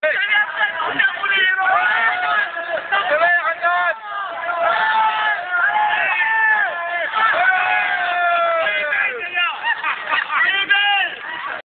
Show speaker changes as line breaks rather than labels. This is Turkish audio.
Sen